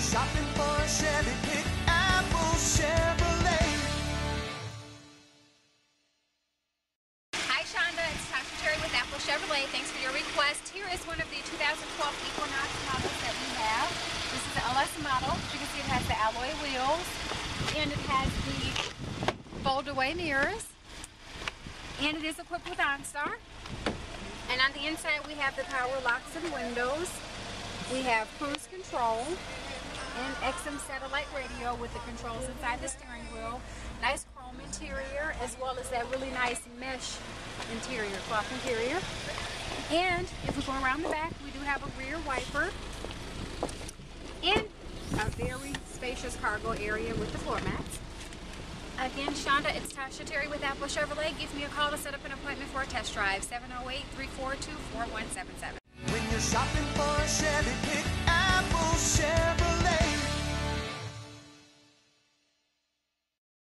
shopping for a Chevy, Chevrolet. Hi, Shonda. It's Tasha Terry with Apple Chevrolet. Thanks for your request. Here is one of the 2012 Equinox models that we have. This is the LS model. As you can see, it has the alloy wheels, and it has the fold-away mirrors, and it is equipped with OnStar. And on the inside, we have the power locks and windows. We have cruise control XM satellite radio with the controls inside the steering wheel. Nice chrome interior as well as that really nice mesh interior, cloth interior. And if we go around the back, we do have a rear wiper and a very spacious cargo area with the floor mats. Again, Shonda, it's Tasha Terry with Apple Chevrolet. Give me a call to set up an appointment for a test drive, 708-342-4177. When you're shopping for a Chevy.